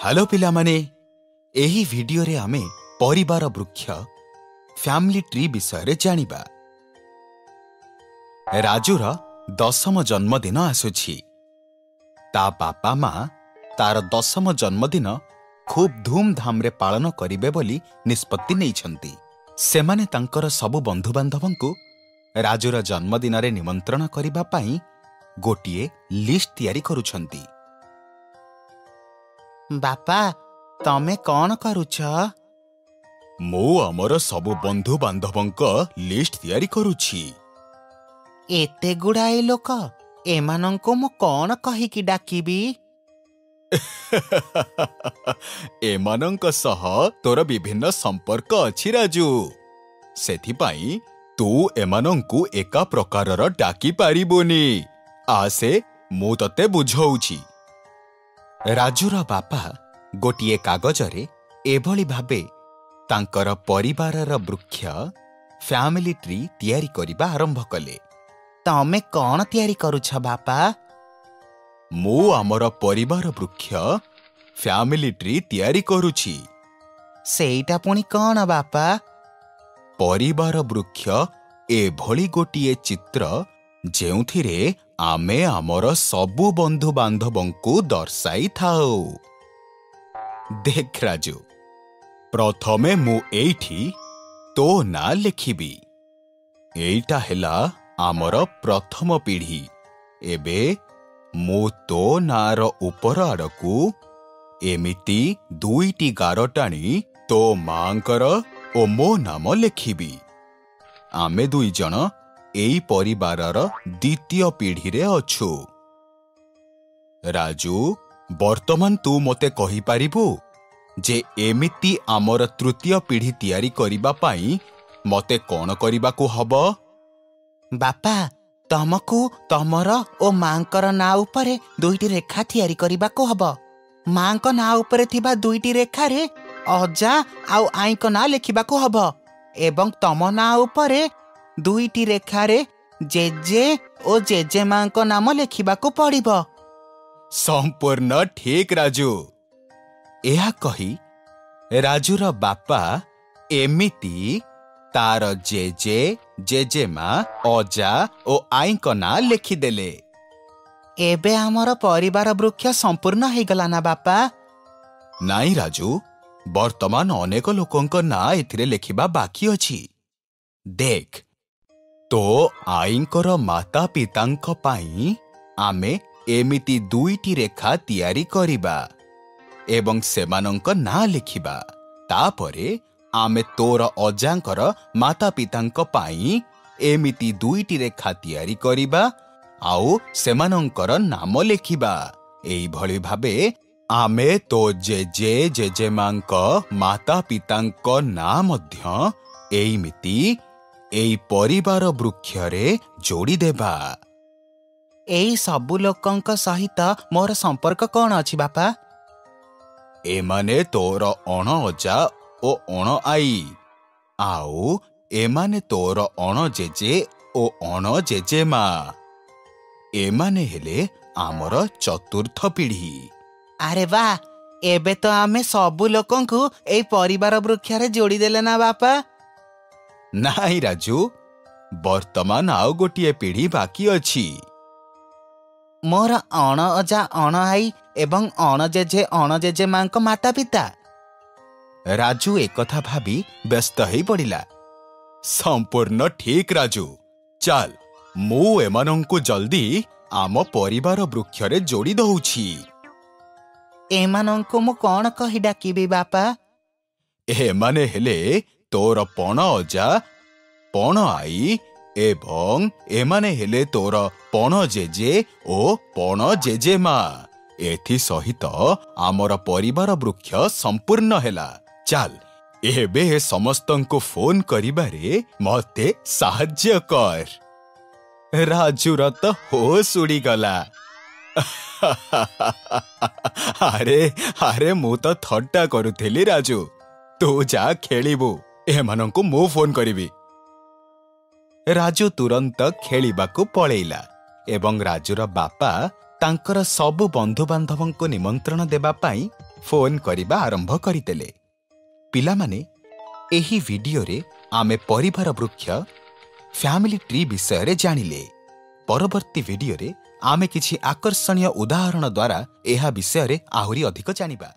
Hello ପିଲାମାନେ ଏହି ଭିଡିଓରେ ଆମେ ପରିବାର ବୃକ୍ଷ ଫ୍ୟାମିଲି ଟ୍ରି ବିଷୟରେ ଜାଣିବା। ରାଜୁର ଦଶମ ଜନ୍ମଦିନ ଆସୁଛି। ତା ବାପା ମା ତାର ଦଶମ ଜନ୍ମଦିନ ଖୁବ୍ ଧୁମ୍ଧାମ୍ରେ ପାଳନ କରିବେ ବୋଲି ନିଷ୍ପତ୍ତି ନେଇଛନ୍ତି। ସେମାନେ ତାଙ୍କର ସବୁ ବନ୍ଧୁବାନ୍ଧବଙ୍କୁ ରାଜୁର ଜନ୍ମଦିନରେ ନିମନ୍ତ୍ରଣ କରିବା ପାଇଁ ଗୋଟିଏ ଲିଷ୍ଟ ତିଆରି କରୁଛନ୍ତି। ବାପା ତମେ କ'ଣ କରୁଛ? ମୁଁ ଆମର ସବୁ ବନ୍ଧୁବାନ୍ଧବଙ୍କ ଲିଷ୍ଟ ତିଆରି କରୁଛି। ଏତେ ଗୁଡ଼ାଏ ଲୋକ ଏମାନଙ୍କୁ ମୁଁ କ'ଣ କହିକି ଡାକିବି? ଏମାନଙ୍କ ସହ ତୋର ବିଭିନ୍ନ ସମ୍ପର୍କ ଅଛି ରାଜୁ। ସେଥିପାଇଁ ତୁ ଏମାନଙ୍କୁ ଏକା ପ୍ରକାରର ଡାକି ପାରିବୁନି ଆସେ ମୁଁ ତତେ ବୁଝଉଛି। ରାଜୁର ବାପା ଗୋଟିଏ କାଗଜରେ ଏଭଳି ଭାବେ ତାଙ୍କର ପରିବାରର ବୃକ୍ଷ ଫ୍ୟାମିଲି ଟ୍ରି ତିଆରି କରିବା ଆରମ୍ଭ କଲେ। ତମେ କ'ଣ ତିଆରି କରୁଛ ବାପା? ମୁଁ ଆମର ପରିବାର ବୃକ୍ଷ ଫ୍ୟାମିଲି ଟ୍ରି ତିଆରି କରୁଛି। ସେଇଟା ପୁଣି କ'ଣ ବାପା? ପରିବାର ବୃକ୍ଷ ଏଭଳି ଗୋଟିଏ ଚିତ୍ର ଯେଉଁଥିରେ ଆମେ ଆମର ସବୁ ବନ୍ଧୁବାନ୍ଧବଙ୍କୁ ଦର୍ଶାଇଥାଉ। ଦେଖ ରାଜୁ ପ୍ରଥମେ ମୁଁ ଏଇଠି ତୋ ନାଁ ଲେଖିବି। ଏଇଟା ହେଲା ଆମର ପ୍ରଥମ ପିଢ଼ି। ଏବେ ମୁଁ ତୋ ନାଁର ଉପର ଆଡ଼କୁ ଏମିତି ଦୁଇଟି ଗାର ଟାଣି ତୋ ମାଙ୍କର ଓ ମୋ ନାମ ଲେଖିବି। ଆମେ ଦୁଇ ଜଣ ଏଇ ପରିବାରର ଦ୍ୱିତୀୟ ପିଢ଼ିରେ ଅଛୁ। ରାଜୁ ବର୍ତ୍ତମାନ ତୁ ମୋତେ କହିପାରିବୁ ଯେ ଏମିତି ଆମର ତୃତୀୟ ପିଢ଼ି ତିଆରି କରିବା ପାଇଁ ମୋତେ କ'ଣ କରିବାକୁ ହବ? ବାପା ତମକୁ ତମର ଓ ମାଙ୍କର ନାଁ ଉପରେ ଦୁଇଟି ରେଖା ତିଆରି କରିବାକୁ ହବ। ମାଙ୍କ ନାଁ ଉପରେ ଥିବା ଦୁଇଟି ରେଖାରେ ଅଜା ଆଉ ଆଈଙ୍କ ନାଁ ଲେଖିବାକୁ ହବ ଏବଂ ତମ ନାଁ ଉପରେ ଦୁଇଟି ରେଖାରେ ଜେଜେ ଓ ଜେଜେମାଙ୍କ ନାମ ଲେଖିବାକୁ ପଡ଼ିବ। ସମ୍ପୂର୍ଣ୍ଣ ଠିକ ରାଜୁ। ଏହା କହି ରାଜୁର ବାପା ଏମିତି ତାର ଜେଜେ ଜେଜେମା ଅଜା ଓ ଆଈଙ୍କ ନାଁ ଲେଖିଦେଲେ। ଏବେ ଆମର ପରିବାର ବୃକ୍ଷ ସମ୍ପୂର୍ଣ୍ଣ ହେଇଗଲା ନା ବାପା? ନାଇଁ ରାଜୁ। ବର୍ତ୍ତମାନ ଅନେକ ଲୋକଙ୍କ ନାଁ ଏଥିରେ ଲେଖିବା ବାକି ଅଛି। ଦେଖ ତୋ ଆଈଙ୍କର ମାତା ପିତାଙ୍କ ପାଇଁ ଆମେ ଏମିତି ଦୁଇଟି ରେଖା ତିଆରି କରିବା ଏବଂ ସେମାନଙ୍କ ନାଁ ଲେଖିବା। ତାପରେ ଆମେ ତୋର ଅଜାଙ୍କର ମାତା ପିତାଙ୍କ ପାଇଁ ଏମିତି ଦୁଇଟି ରେଖା ତିଆରି କରିବା ଆଉ ସେମାନଙ୍କର ନାମ ଲେଖିବା। ଏଇଭଳି ଭାବେ ଆମେ ତୋ ଜେଜେ ଜେଜେମାଙ୍କ ମାତା ପିତାଙ୍କ ନାଁ ମଧ୍ୟ ଏଇମିତି ଏଇ ପରିବାର ବୃକ୍ଷରେ ଯୋଡ଼ିଦେବା। ଏଇ ସବୁ ଲୋକଙ୍କ ସହିତ ମୋର ସମ୍ପର୍କ କ'ଣ ଅଛି ବାପା? ଏମାନେ ତୋର ଅଣ ଅଜା ଓ ଅଣ ଆଈ ଆଉ ଏମାନେ ତୋର ଅଣ ଜେଜେ ଓ ଅଣ ଜେଜେମା ଏମାନେ ହେଲେ ଆମର ଚତୁର୍ଥ ପିଢ଼ି। ଆରେ ବା ଏବେ ତ ଆମେ ସବୁ ଲୋକଙ୍କୁ ଏଇ ପରିବାର ବୃକ୍ଷରେ ଯୋଡ଼ିଦେଲେ ନା ବାପା? ନାଇଁ ରାଜୁ ବର୍ତ୍ତମାନ ଆଉ ଗୋଟିଏ ପିଢ଼ି ବାକି ଅଛି। ମୋର ଅଣ ଅଜା ଅଣ ଆଈ ଏବଂ ଅଣ ଜେଜେ ଅଣ ଜେଜେମାଙ୍କ ମାତା ପିତା ରାଜୁ ଏକଥା ଭାବି ବ୍ୟସ୍ତ ହେଇ ପଡ଼ିଲା। ସମ୍ପୂର୍ଣ୍ଣ ଠିକ ରାଜୁ ଚାଲ ମୁଁ ଏମାନଙ୍କୁ ଜଲ୍ଦି ଆମ ପରିବାର ବୃକ୍ଷରେ ଯୋଡ଼ି ଦଉଛି। ଏମାନଙ୍କୁ ମୁଁ କ'ଣ କହି ଡାକିବି ବାପା? ଏମାନେ ହେଲେ ତୋର ପଣ ଅଜା ପଣ ଆଈ ଏବଂ ଏମାନେ ହେଲେ ତୋର ପଣ ଜେଜେ ଓ ପଣ ଜେଜେମା। ଏଥି ସହିତ ଆମର ପରିବାର ବୃକ୍ଷ ସମ୍ପୂର୍ଣ୍ଣ ହେଲା। ଚାଲ ଏବେ ଏ ସମସ୍ତଙ୍କୁ ଫୋନ କରିବାରେ ମତେ ସାହାଯ୍ୟ କର। ରାଜୁର ତ ହୋସ୍ ଉଡ଼ିଗଲା। ଆରେ ଆରେ ମୁଁ ତ ଥଟ୍ଟା କରୁଥିଲି ରାଜୁ। ତୁ ଯା ଖେଳିବୁ। ଏମାନଙ୍କୁ ମୁଁ ଫୋନ କରିବି। ରାଜୁ ତୁରନ୍ତ ଖେଳିବାକୁ ପଳେଇଲା ଏବଂ ରାଜୁର ବାପା ତାଙ୍କର ସବୁ ବନ୍ଧୁବାନ୍ଧବଙ୍କୁ ନିମନ୍ତ୍ରଣ ଦେବା ପାଇଁ ଫୋନ୍ କରିବା ଆରମ୍ଭ କରିଦେଲେ। ପିଲାମାନେ ଏହି ଭିଡିଓରେ ଆମେ ପରିବାର ବୃକ୍ଷ ଫ୍ୟାମିଲି ଟ୍ରି ବିଷୟରେ ଜାଣିଲେ। ପରବର୍ତ୍ତୀ ଭିଡିଓରେ ଆମେ କିଛି ଆକର୍ଷଣୀୟ ଉଦାହରଣ ଦ୍ୱାରା ଏହା ବିଷୟରେ ଆହୁରି ଅଧିକ ଜାଣିବା।